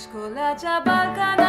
Szkola Balkan